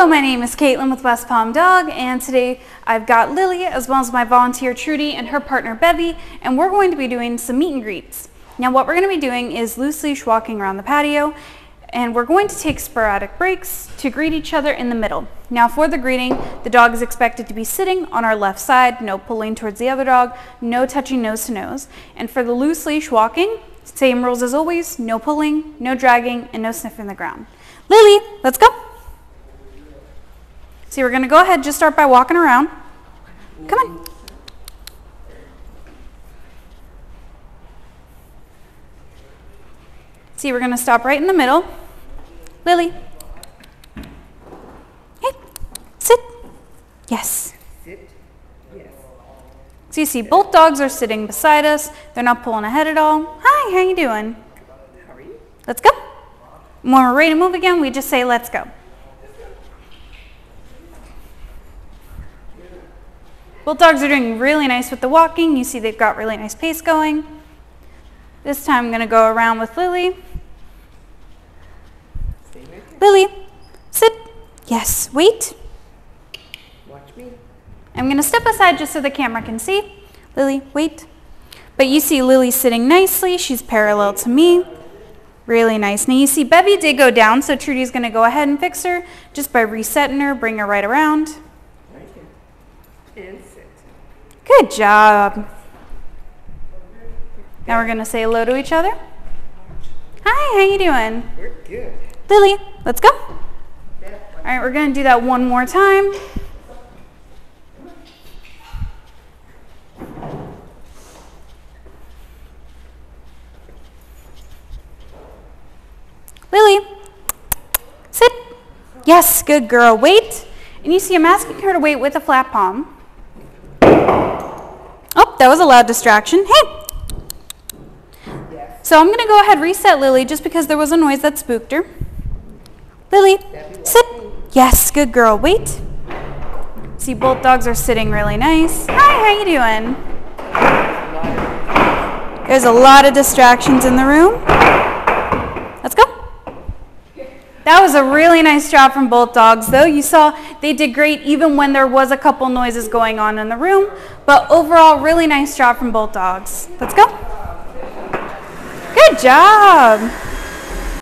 Hello, my name is Caitlin with West Palm Dog, and today I've got Lilly as well as my volunteer Trudy and her partner Bevy, and we're going to be doing some meet and greets. Now what we're going to be doing is loose leash walking around the patio, and we're going to take sporadic breaks to greet each other in the middle. Now for the greeting, the dog is expected to be sitting on our left side, no pulling towards the other dog, no touching nose to nose. And for the loose leash walking, same rules as always, no pulling, no dragging, and no sniffing the ground. Lilly, let's go. See, we're gonna go ahead, just start by walking around. Come on. See, we're gonna stop right in the middle. Lilly. Hey, sit. Yes. Sit. Yes. So you see, both dogs are sitting beside us. They're not pulling ahead at all. Hi, how you doing? How are you? Let's go. When we're ready to move again, we just say, let's go. Both dogs are doing really nice with the walking. You see they've got really nice pace going. This time I'm going to go around with Lilly. Stay right there. Lilly, sit. Yes, wait. Watch me. I'm going to step aside just so the camera can see. Lilly, wait. But you see Lilly sitting nicely. She's parallel to me. Really nice. Now you see Bevy did go down, so Trudy's going to go ahead and fix her just by resetting her, bring her right around. Right here. And sit. Good job. Now we're going to say hello to each other. Hi, how you doing? We're good. Lilly, let's go. All right, we're going to do that one more time. Lilly, sit. Yes, good girl. Wait. And you see I'm asking her to wait with a flat palm. That was a loud distraction. Hey. So I'm going to go ahead reset Lilly just because there was a noise that spooked her. Lilly, sit. Yes, good girl. Wait. See, both dogs are sitting really nice. Hi, how you doing? There's a lot of distractions in the room. Let's go. That was a really nice job from both dogs, though. You saw they did great even when there was a couple noises going on in the room. But overall, really nice job from both dogs. Let's go. Good job.